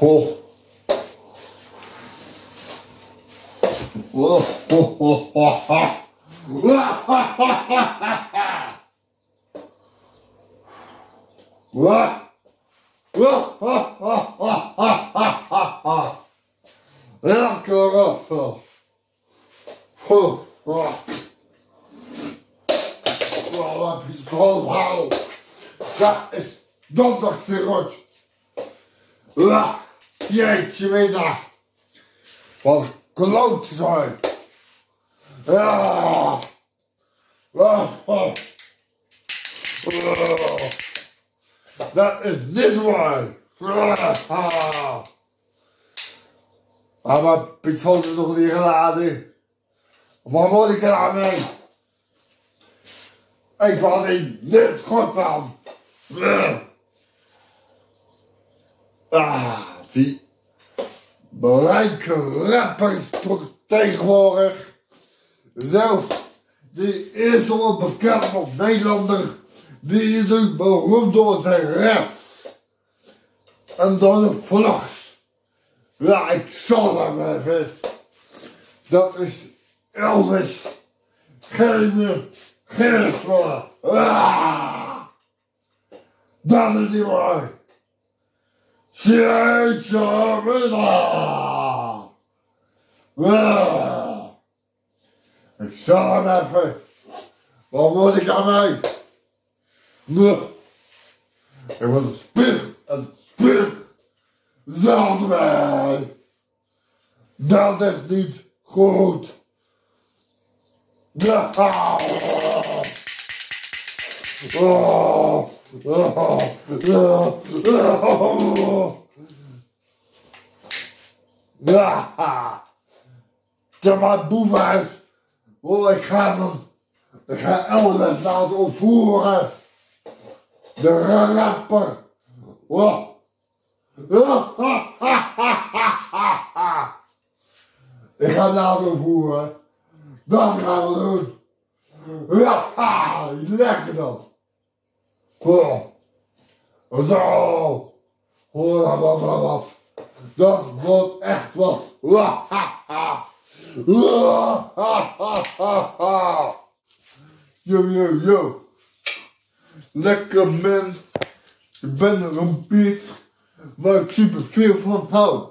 Goh. Oh, oh, oh, oh, oh. Wat? Lekker rustig. Oh, oh. Oh, wat is het hou. Dat is donderdagsiroot. Ah, jeetje mina. Wat kloot zijn. Ah. Dat is waar. Ah. Maar mijn pistool is nog niet geladen. Waar moet ik er mee? Ik die niet goed aan. Ah, die rijke rappers tegenwoordig. Zelfs die eerste onbekend op Nederlander, die is nu beroemd door zijn raps. En door de vlogs. Ja, ik zal hem even. Dat is Elvis. Geen, geen Ah, dat is die waar. Jeetje. Ah. Ik zal hem even. Wat moet ik aan mij? Ik wil een spit en spit. Zand mij. Dat is niet goed. Ja. Oh. Zeg maar, boevenhuis. Oh, ik ga hem. Ik ga Elvis laten opvoeren. De rapper. Oh. Ik ga laten opvoeren. Dat gaan we doen. Ja, lekker dan. Zo. Hoor, was wel wat. Dat wordt echt wat. Yo, yo, yo. Lekker man. Ik ben er een beat waar ik super veel van hou.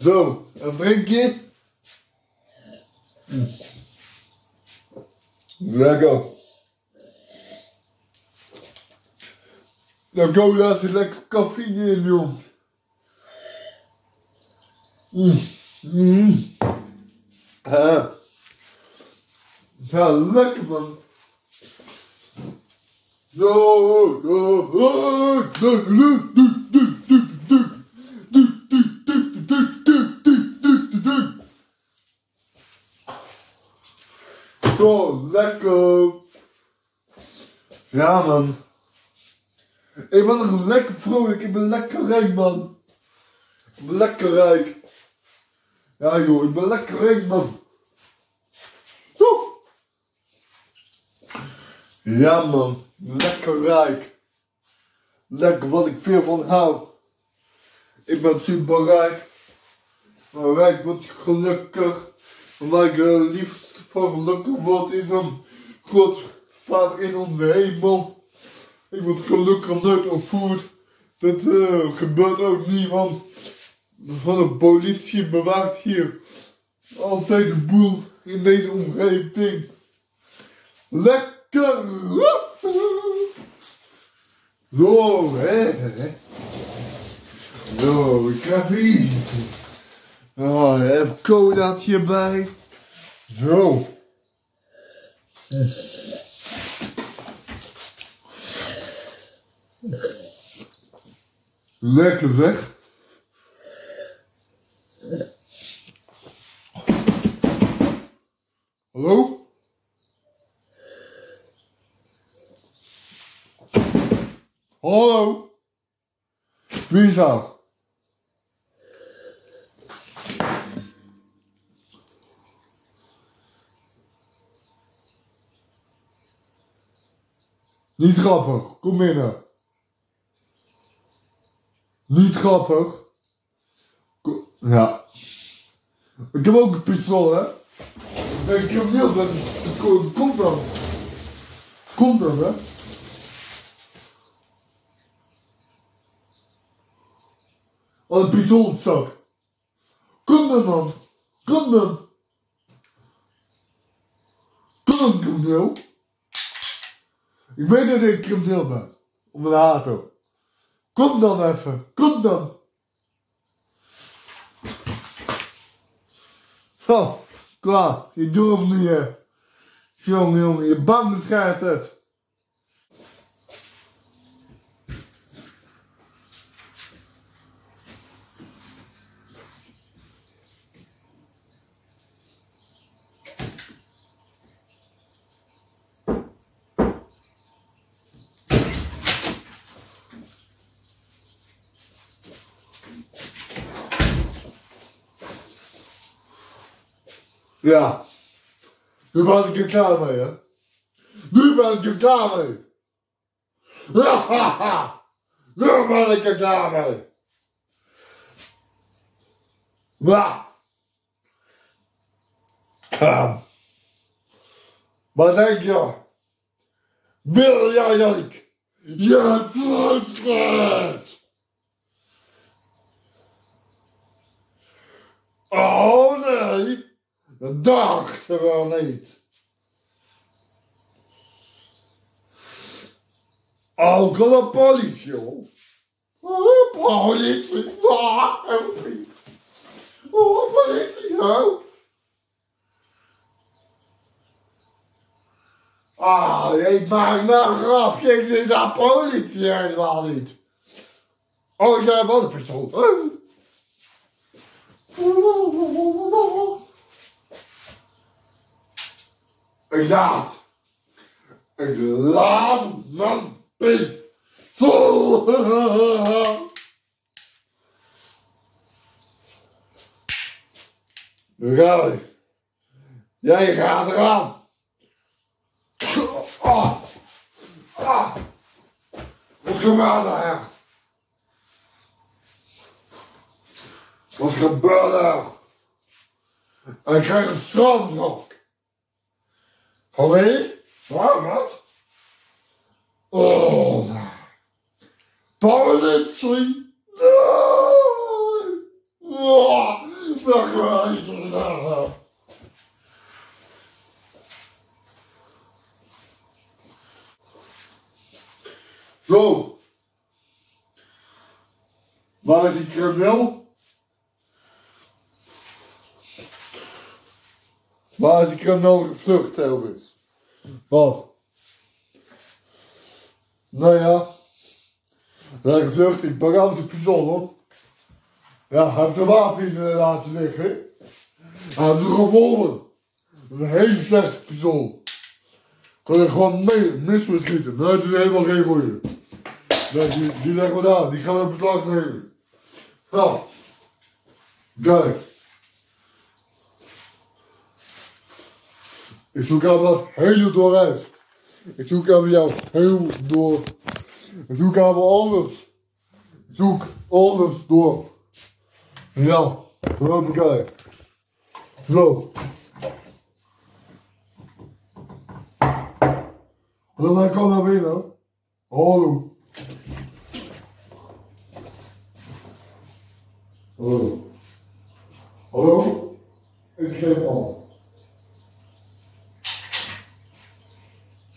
Zo, een drinkje. Mm. Lekker. Dan go daar zit lekker cafeïne in, joh. Mm. Mm. Uh. Ja, lekker man. Zo, zo, zo, zo, Zo, lekker. Ja, man. Ik ben nog lekker vrolijk. Ik ben lekker rijk, man. Ik ben lekker rijk. Ja, joh. Ik ben lekker rijk, man. Ja, man. Lekker rijk. Lekker wat ik veel van hou. Ik ben super rijk. Maar rijk word je gelukkig. Waar ik het liefst van gelukkig word is van God, Vader in onze hemel. Ik word gelukkig nooit opvoed. Dat uh, gebeurt ook niet, want van de politie bewaakt hier altijd de boel in deze omgeving. Lekker! Zo, hè. Zo, ik heb hier. Oh, ik heb colaatje hierbij. Zo. Lekker zeg. Hallo? Hallo? Wie is dat? Niet grappig, kom binnen. Niet grappig. Ja. Ik heb ook een pistool, hè. Ik heb niet, dat kom- komt dan. Komt dan, hè. Wat een pistool op zak. Kom dan, man. Kom dan. Kom dan. Ik weet dat ik crimineel ben. Om een auto. Kom dan even. Kom dan. Zo, klaar. Je durft niet. Jongen, jongen, je band beschrijft het. Ja. Nu ben ik er klaar mee, hè. Nu ben ik er klaar mee. Ja, ha, ha. Nu ben ik er klaar mee. Ja. Ja. Wat denk je? Wil jij dat ik je terugkrijg? Oh nee. Dat dachten we wel niet. Ook de politie, hoor. Oh, politie. Ah, help me. Oh, politie, help. Ah, ik maak nou een grapje. Ik dat politie helemaal niet. Oh, jij hebt wel een pistool. Ik laat. Ik laat mijn pistool. Nu ga ik. Jij gaat eraan. Ah. Ah. Wat gebeurt er? Wat gebeurt er? Ik krijg een stroomschok. Van wie? Waar, wat? Oh, nee. Politie! Nee! Oh, weg wezen. Zo. Waar is die crimineel? Waar is die gevlucht, Elvis? Wat? Nou ja. Hij gevlucht, ik af de pistool hoor. Ja, hij heeft een wapen eh, laten liggen. Hij heeft een. Een hele slechte pistool. Kan er gewoon mee, mis mee schieten. Nee, het is helemaal geen goeie. Nee, die, die leggen we daar. Die gaan we in beslag nemen. Nou. Kijk. Ik zoek even dat hele door uit. Ik zoek even jou heel door. Ik zoek even alles. Ik zoek alles door. Ja, hoppakee. Zo. Hij kan naar binnen. Hallo. Hallo. Hallo? Ik geef aan.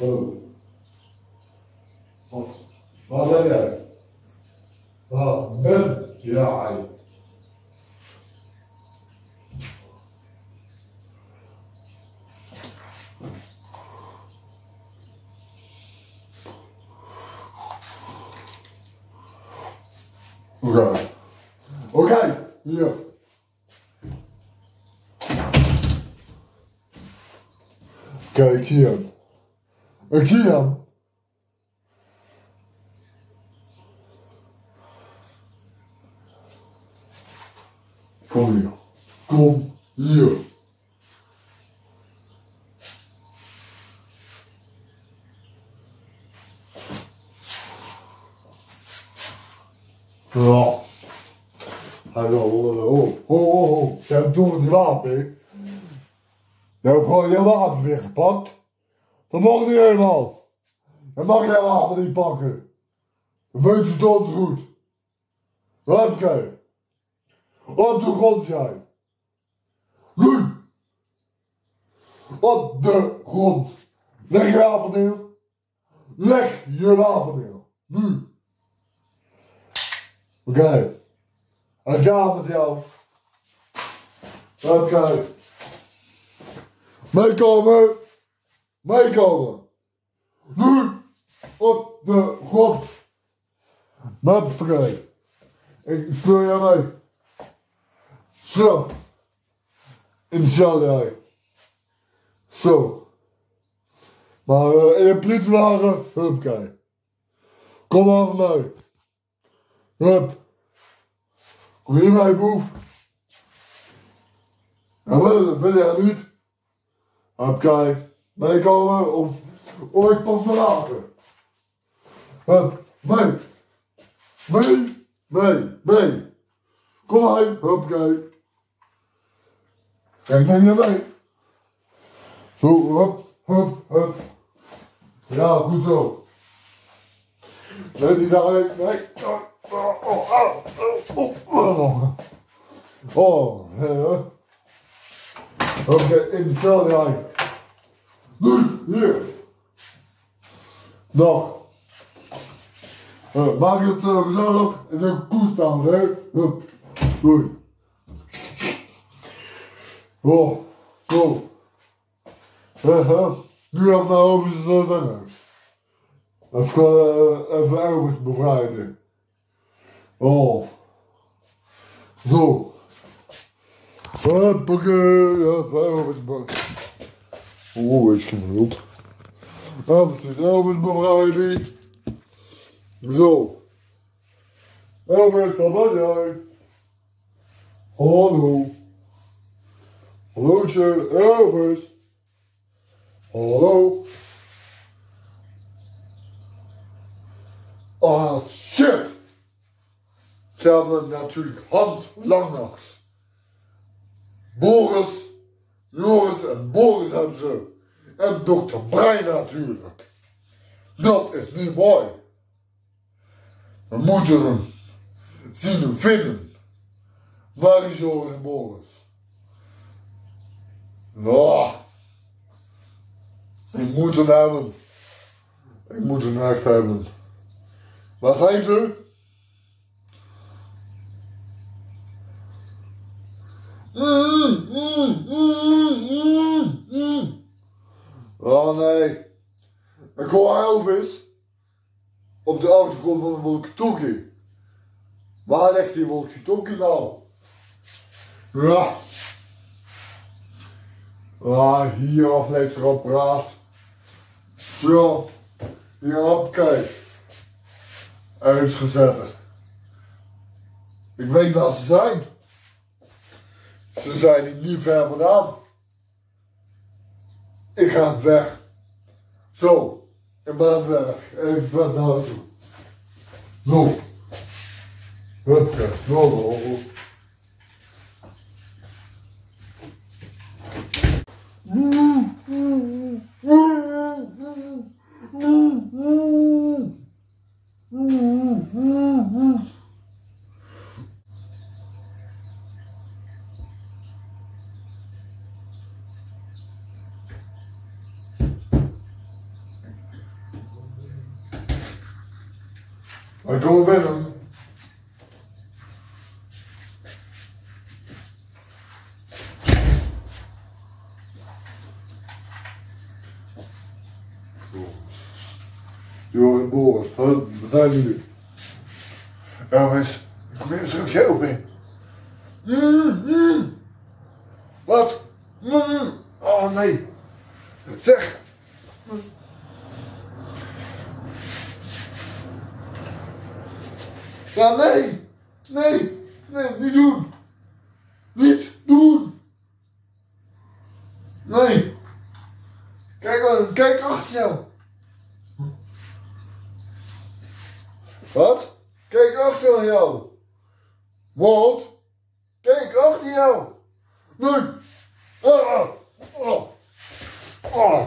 Hallo. Wat? Waar ben jij? Waar ben jij? Oké. Oké, hier. Kijk, ik zie hem. Ik zie hem. Kom hier. Kom hier. Ja. Hallo, ho, ho, ho, ho. Je hebt door die wapen, hè? Dat mag niet helemaal. Je mag je wapen niet pakken. Dat weet je toch goed. Hoppakee. Op de grond jij. Nu. Op de grond. Leg je wapen neer. Leg je wapen neer. Nu. Oké. Okay. Het gaat met jou. Oké. Meekomen. Meekomen. Nu. Op de grond. Hoppakee. Ik speel je mee. Zo. Inshallah. Zo. Maar uh, in een politvlagen, huppakee. Kom maar mee. Hup. Kom hier mee, boef. En wil, wil jij niet? Huppakee. Meekomen of, of ik pas me laten. Hup. Mee. Mee. Mee. Mee. Kom maar, huppakee. Kijk, neem je mee. Zo, hup, hup, hup. Ja, goed zo. Nee, daar, nee. Oh, oh, oh, oh, oh. Oh, ja. Oké, in de cel. Hier. Nog. Uh, maak het uh, gezellig in de koe staan, hè. Hup, doei. Oh, cool. Uh, uh, nu even naar over zijn huis. Even, uh, even Elvis bevrijden. Oh. Zo. Huppakee, even Elvis bevrijden. Oh, is wild. Even Elvis bevrijden. Zo. Elvis, wat ben jij? Hallo. Hallootje, Elvis. Hallo. Ah, shit. Ze hebben natuurlijk Hans Langnachts. Boris, Joris en Boris hebben ze. En dokter Brein natuurlijk. Dat is niet mooi. We moeten hem zien en vinden. Waar is Joris en Boris? Ja. Ik moet hem hebben. Ik moet hem echt hebben. Waar zijn ze? Oh nee. Ik hoor Elvis op de achtergrond van een walkie-talkie. Waar ligt die walkie-talkie nou? Ja. Ah, hier afleiderapparaat. Zo. Hier op, kijk. Uitgezet. Ik weet waar ze zijn. Ze zijn niet ver vandaan. Ik ga weg. Zo. Ik ben weg. Even naar. Zo. Hupke. Zo. I go venom. Jo, en Boris, we zijn jullie. Elvis, kom hier straks helpen. Mm, mm. Wat? Mm. Oh nee. Zeg. Ja, nee. Nee. Nee, niet doen. Niet doen. Nee. Kijk, kijk achter jou. Wat? Kijk achter jou. Want Kijk, achter jou. Nee. Ah, ah, ah.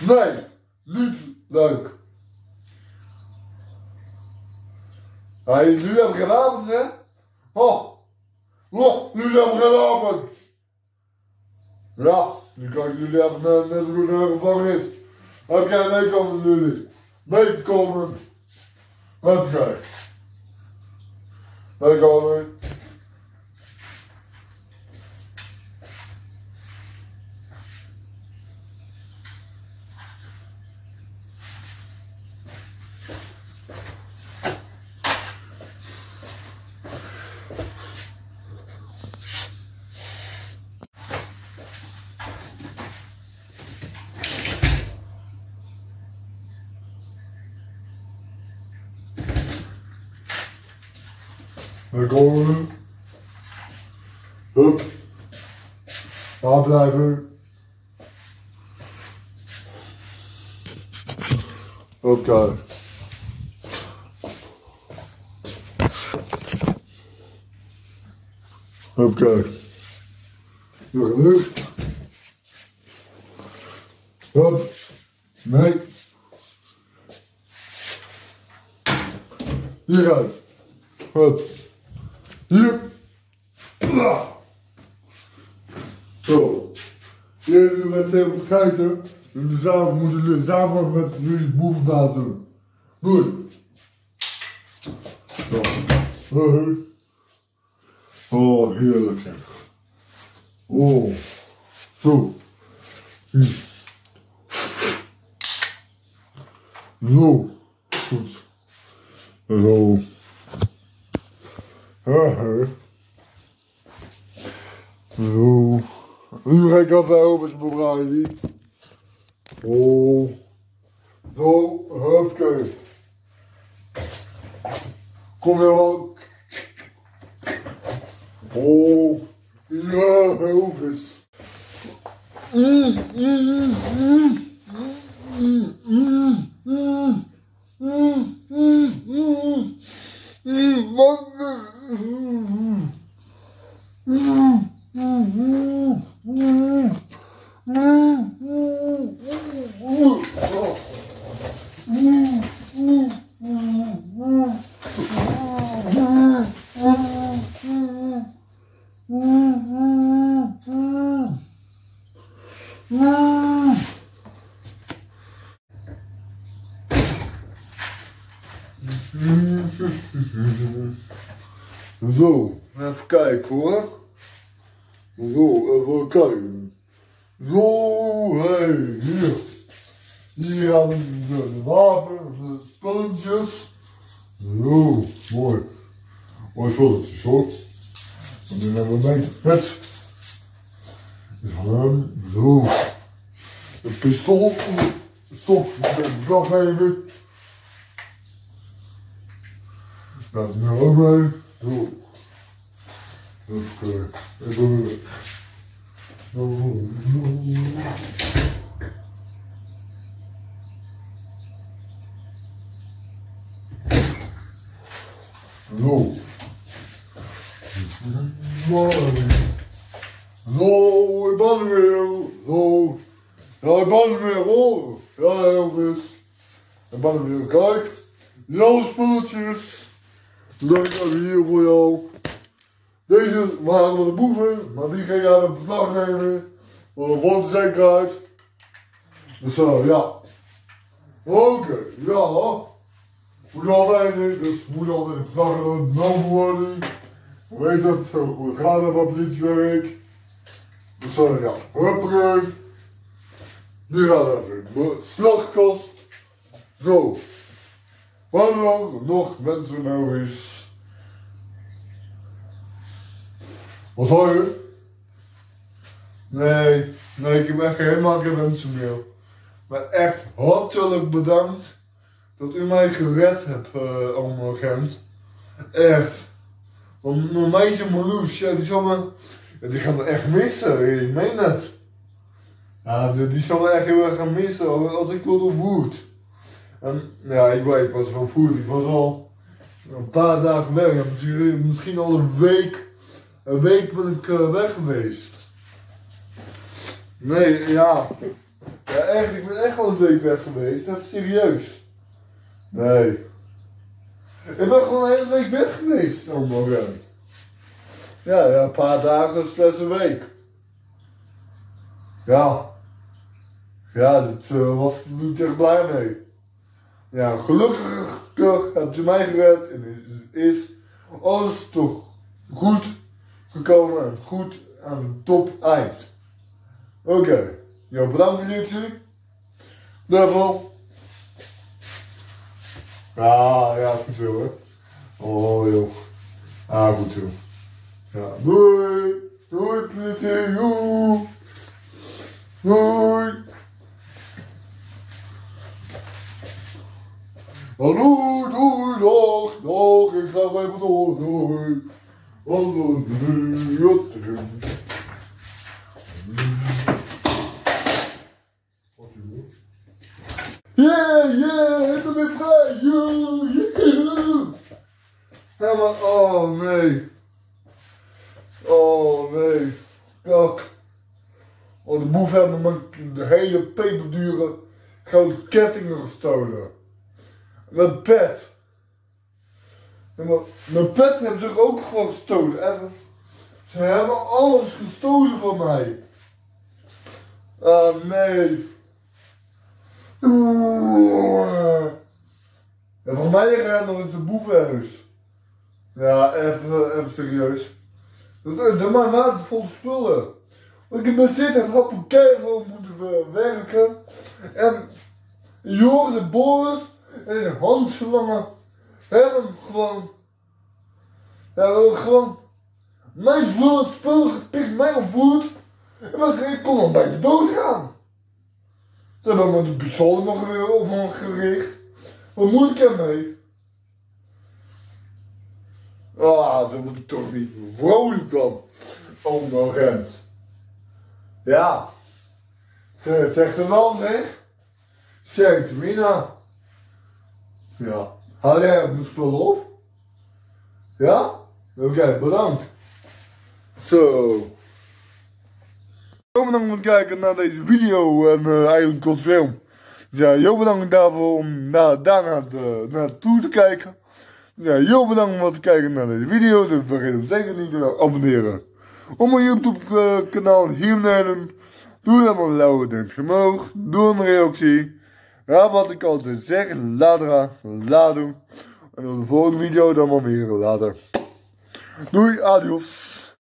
Nee, niet leuk. Hey, nu hebben we geen wapens, hè? Oh. Oh, nu hebben we geen wapens. Ja, nu kan ik jullie even net, net zo goed naar gevangenis. Heb jij meekomen jullie? Meekomen. Heb jij. Meekomen. We går upp. up. Okay. Uppgar. Okay. Nog genoeg. Op. Nee. Hieruit. Op. Zo. Jullie wedstrijd op schijten. Jullie samen moeten jullie samen met jullie boevenbaas doen. Goed. Zo. Oh, heerlijk zeg. Oh. Zo. Hm. Zo. Goed. Zo. Haha. Zo. Nu ga ik even zijn Brady. Oh. Zo, huppakee. Kom je al. Oh. Ja, Elvis. Mm, mm, mm, mm, mm, mm, mm, mm, mm. Mm, man. Mm, mm, mm, mm, Zo, even kijken hoor. Zo, even kijken. Zo, hey, hier. Hier hebben we de wapens, de spulletjes. Zo, mooi. Mooi spulletjes hoor. En dan hebben we mee het. Zo, zo. Een pistool, een stok met een dagnemer. Dat is nu ook mee. Zo. Even Even. Zo. Mooi. Zo, ik ben er weer. Zo. Ja, ik ben er weer hoor. Ja, Elvis. Ik ben er weer. Kijk. Jouw spulletjes. Leuk hier voor jou. Deze waren de boeven, maar die ging aan het beslag nemen. Voor de zekerheid. Dus zo, ja. Oké, ja. Moet altijd dus moet altijd in beslag genomen worden. We weten het, het gaat op politiewerk. Dus zo, ja. Huppakee. Nu gaat het even. Slagkast. Zo. Hallo, nog mensen nou eens. Wat hoor je? Nee, nee, ik heb echt helemaal geen wensen meer. Maar echt hartelijk bedankt dat u mij gered hebt, uh, allemaal Gent. Echt. Want mijn meisje Marloes, ja, die zal me, die gaan me echt missen, ik meen het. Ja, die, die zal me echt heel erg gaan missen als ik word ontvoerd. En ja, ik weet pas van voer, ik was al een paar dagen weg, misschien al een week Een week ben ik eh, weg geweest. Nee, ja. Ja, echt, ik ben echt al een week weg geweest. Even serieus. Nee. Ik ben gewoon een hele week weg geweest het moment. Ja, ja, een paar dagen slechts een week. Ja. Ja, daar uh, was ik niet echt blij mee. Ja, gelukkig hebben ze mij gered en is, alles toch goed gekomen en goed aan het top eind. Oké, okay. ja, bedankt voor jullie. Devil. Ja, ja, goed zo hè. Oh joh. Ah, goed zo. Ja, doei. Doei, politie. Doei. Doei. Hallo, doei, dag, dag, ik ga even door, doei. Hallo, doei, doei. Yeah, yeah, ik ben weer vrij, yeah, yeah. Maar, oh nee. Oh nee. Kak. Oh, de boef hebben me hele peperdure grote kettingen gestolen. Mijn pet. Mijn pet hebben ze ook gewoon gestolen. Even. Ze hebben alles gestolen van mij. Ah, nee. En van mij gaat nog eens de boevenhuis. Ja, even, even serieus. Dat is maar waardevol spullen. Want ik ben zitten en een keihard moeten werken. En Joris en Boris en zijn handslangen hebben gewoon, ja, gewoon mijn spullen gepikt, mij ontvoerd. En ik kon nog bij de dood gaan. Ze hebben me de pistolen nog weer op me gericht. Wat moet ik ermee? Ah, daar moet ik toch niet vrolijk van. Ongeremd. Ja. Ze zegt er wel zeg. Zegt Mina. Ja. Haal jij mijn spullen op? Ja? Oké, bedankt. Zo. Heel bedankt voor het kijken naar deze video en uh, eigenlijk kort film. Ja, heel bedankt daarvoor om naar, daarna de, naartoe te kijken. Ja, heel bedankt voor het kijken naar deze video. Dus vergeet hem zeker niet te abonneren. Op mijn YouTube uh, kanaal hier beneden. Doe dan een blauwe duimpje omhoog. Doe een reactie. Ja, wat ik altijd zeg, later, later. En op de volgende video dan maar meer later. Doei, adios.